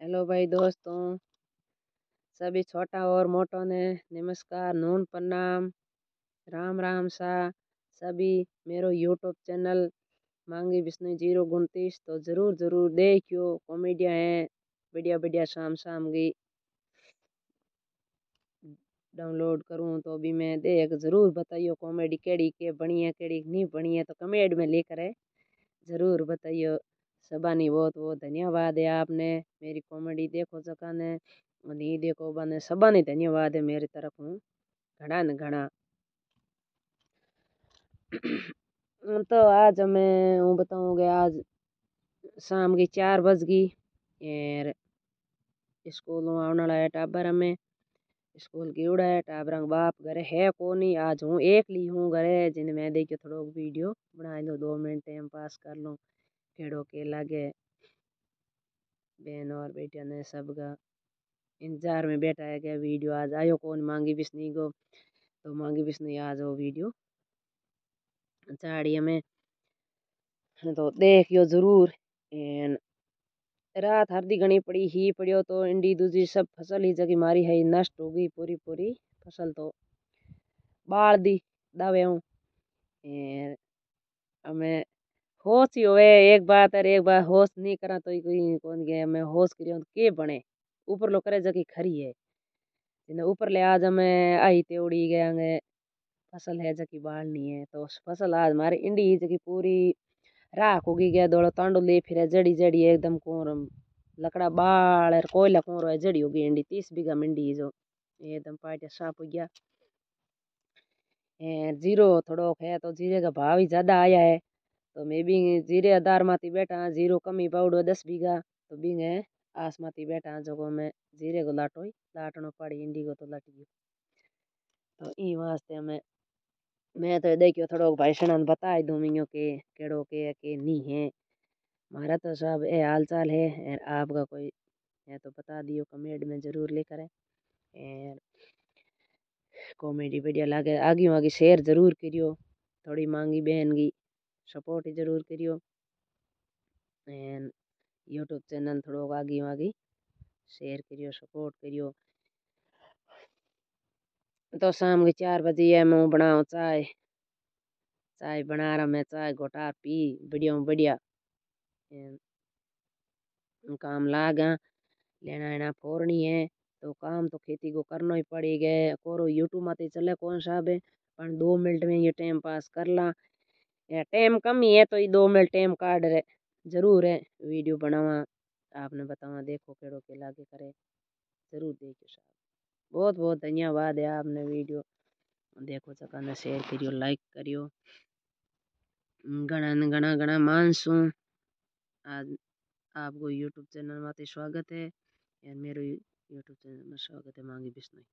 Hello भाई दोस्तों सभी छोटा और मोटो ने नमस्कार नून प्रणाम राम राम सा सभी मेरो यूट्यूब चैनल मांगी विष्णु ज़ीरो उनतीस तो ज़रूर ज़रूर देखियो कॉमेडिया है बढ़िया बढ़िया शाम शाम की डाउनलोड करूँ तो भी मैं देख ज़रूर बताइयो कॉमेडी केड़ी के बनी है केड़ी नहीं बनी है तो कमेंट में लेकर है ज़रूर बताइयो सबानी बहुत बहुत धन्यवाद है आपने मेरी कॉमेडी देखो सका ने देखो बने सबानी धन्यवाद है मेरी तरफ़ हूँ। घना न घना तो आज मैं हूँ बताऊँगा आज शाम की चार बज गई और स्कूल आने वाला है टाबर में स्कूल की उड़ा है टाबर बाप घरे है को नहीं आज हूँ एक ली हूँ घरे जिन्हें मैं देखियो थोड़ा वीडियो बना लो दो मिनट टाइम पास कर लूँ। केड़ो के लागे, बहन और बेटिया ने सब का इंतज़ार में बैठा है क्या वीडियो? आज आयो कौन? मांगी बिस्नी को तो मांगी बिस्नी आज वो वीडियो चाड़ी में। तो देखियो ज़रूर, एन रात हरदी घनी पड़ी, ही पड़ियो तो इंडी दूजी सब फ़सल ही जगी मारी है नष्ट हो गई पूरी पूरी फ़सल तो। बाढ़ दी दावे हूँ हमें होश ही होवे, एक बात और एक बात होश नहीं करा तो कौन गया मैं होश करियो तो के बने? ऊपर लो करे जकी खरी है। जिन्हें ऊपर ले आज हमें आई ते उड़ी गया फ़सल है जकी बाढ़नी है तो फ़सल आज हमारी इंडी जकी पूरी राख उगी गया दौड़ो तांडो ले फिर जड़ी जड़ी एकदम कोरम लकड़ा बाल कोयला कोरो है, जड़ी होगी इंडी, तीस बीघा मंडी जो। एकदम पाटिया साफ़ हो गया। ज़ीरो थोड़ो है तो जीरे का भाव ही ज़्यादा आया है। तो मैं भी जीरे आधार माती बैठा, ज़ीरो कमी पाउडो दस बीघा तो बींगे आस माती बैठा जो मैं जीरे को लाटो ही लाटनो पड़ी इंडी को तो लट गयो। तो ई वास्ते मैं मैं तो देखियो थोड़ो भाई सणा दूँ मियो के केड़ो के के नहीं है। मारा तो सब ए हाल चाल है आपका कोई है तो बता दियो, कमेंट में ज़रूर लेकर है कॉमेडी बढ़िया लागे, आगे आगे शेयर ज़रूर करियो, थोड़ी मांगी बहन की सपोर्ट ज़रूर करियो। एंड यूट्यूब चैनल थोड़ो आगे आगे शेयर करियो सपोर्ट करियो। तो शाम के चार बजे है, मैं बनाऊँ चाय। चाय बना रहा मैं, चाय घोटा पी, बढ़िया बढ़िया। काम लागा, लेना लेना फोरनी है तो काम तो खेती को करना ही पड़ेगा। कोरो यूट्यूब माते चले कौन सा पर दो मिनट में ये टाइम पास कर ला। या टाइम कम ही है तो ये दो मिनट टाइम काट रहे, ज़रूर है। वीडियो बनावा, आपने बतावा, देखो केड़ो के लागे करे, ज़रूर देखियो साहब। बहुत बहुत धन्यवाद है आपने वीडियो देखो चकाने शेयर करियो, लाइक करियो। घना घना घना मानसू। आज आपको यूट्यूब चैनल में स्वागत है मेरे यूट्यूब चैनल में स्वागत है, मांगी बिश्नोई